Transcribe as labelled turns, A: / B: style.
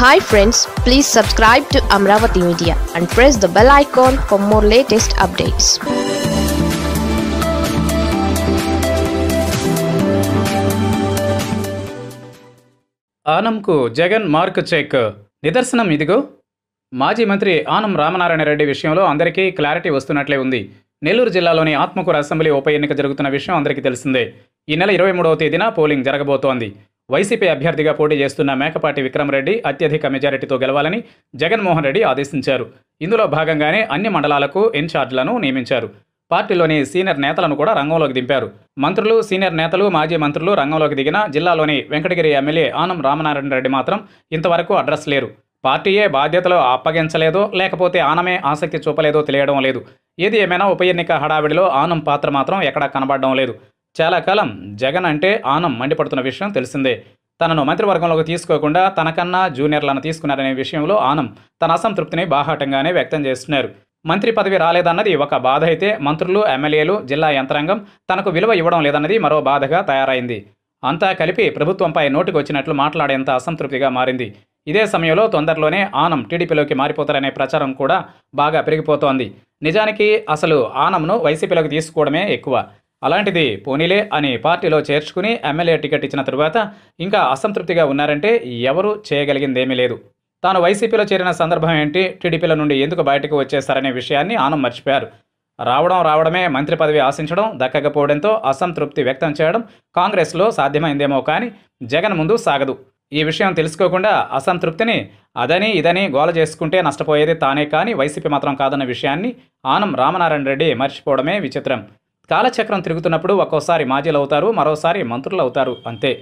A: Hi friends please subscribe to Amaravati media and press the bell icon for more latest updates
B: ఆనంకు Jagan mark check. నిదర్శనం ఇదిగో. మాజీ మంత్రి ఆనం రామనారాయణ రెడ్డి విషయంలో అందరికీ క్లారిటీ వస్తున్నట్లే ఉంది. నెల్లూరు జిల్లాలోని ఆత్మకూరు అసెంబ్లీ ఉప ఎన్నిక జరుగుతున్న విషయం అందరికీ తెలిసిందే. ఈ నెల ఇరవై మూడవ తేదీన పోలింగ్ జరగబోతోంది. వైసీపీ అభ్యర్థిగా పోటీ చేస్తున్న మేకపాటి విక్రమరెడ్డి అత్యధిక మెజారిటీతో గెలవాలని జగన్మోహన్ రెడ్డి ఆదేశించారు. ఇందులో భాగంగానే అన్ని మండలాలకు ఇన్ఛార్జ్లను నియమించారు. పార్టీలోని సీనియర్ నేతలను కూడా రంగంలోకి దింపారు. మంత్రులు సీనియర్ నేతలు మాజీ మంత్రులు రంగంలోకి దిగిన జిల్లాలోని వెంకటగిరి ఎమ్మెల్యే ఆనం రామనారాయణ రెడ్డి మాత్రం ఇంతవరకు అడ్రస్ లేరు. పార్టీయే బాధ్యతలు అప్పగించలేదో లేకపోతే ఆనమే ఆసక్తి చూపలేదో తెలియడం లేదు. ఏది ఏమైనా ఉప ఎన్నిక హడావిడిలో ఆనం పాత్ర మాత్రం ఎక్కడా కనబడడం లేదు. చాలా కాలం జగన్ అంటే ఆనం మండిపడుతున్న విషయం తెలిసిందే. తనను మంత్రివర్గంలోకి తీసుకోకుండా తనకన్నా జూనియర్లను తీసుకున్నారనే విషయంలో ఆనం తన అసంతృప్తిని బాహాటంగానే వ్యక్తం చేస్తున్నారు. మంత్రి పదవి రాలేదన్నది ఒక బాధ అయితే మంత్రులు ఎమ్మెల్యేలు జిల్లా యంత్రాంగం తనకు విలువ ఇవ్వడం లేదన్నది మరో బాధగా తయారైంది. అంతా కలిపి ప్రభుత్వంపై నోటికొచ్చినట్లు మాట్లాడేంత అసంతృప్తిగా మారింది. ఇదే సమయంలో తొందరలోనే ఆనం టీడీపీలోకి మారిపోతారనే ప్రచారం కూడా బాగా పెరిగిపోతోంది. నిజానికి అసలు ఆనంను వైసీపీలోకి తీసుకోవడమే ఎక్కువ. అలాంటిది పోనీలే అని పార్టీలో చేర్చుకుని ఎమ్మెల్యే టికెట్ ఇచ్చిన తరువాత ఇంకా అసంతృప్తిగా ఉన్నారంటే ఎవరూ చేయగలిగిందేమీ లేదు. తాను వైసీపీలో చేరిన సందర్భం ఏంటి? టీడీపీల నుండి ఎందుకు బయటకు వచ్చేస్తారనే విషయాన్ని ఆనం మర్చిపోయారు. రావడం రావడమే మంత్రి పదవి ఆశించడం దక్కకపోవడంతో అసంతృప్తి వ్యక్తం చేయడం కాంగ్రెస్లో సాధ్యమైందేమో కానీ జగన్ ముందు సాగదు. ఈ విషయం తెలుసుకోకుండా అసంతృప్తిని అదని ఇదని గోల చేసుకుంటే నష్టపోయేది తానే కానీ వైసీపీ మాత్రం కాదన్న విషయాన్ని ఆనం రామనారాయణ రెడ్డి మర్చిపోవడమే విచిత్రం. కాలచక్రం తిరుగుతున్నప్పుడు ఒక్కోసారి మాజీలు అవుతారు మరోసారి మంత్రులు అవుతారు అంతే.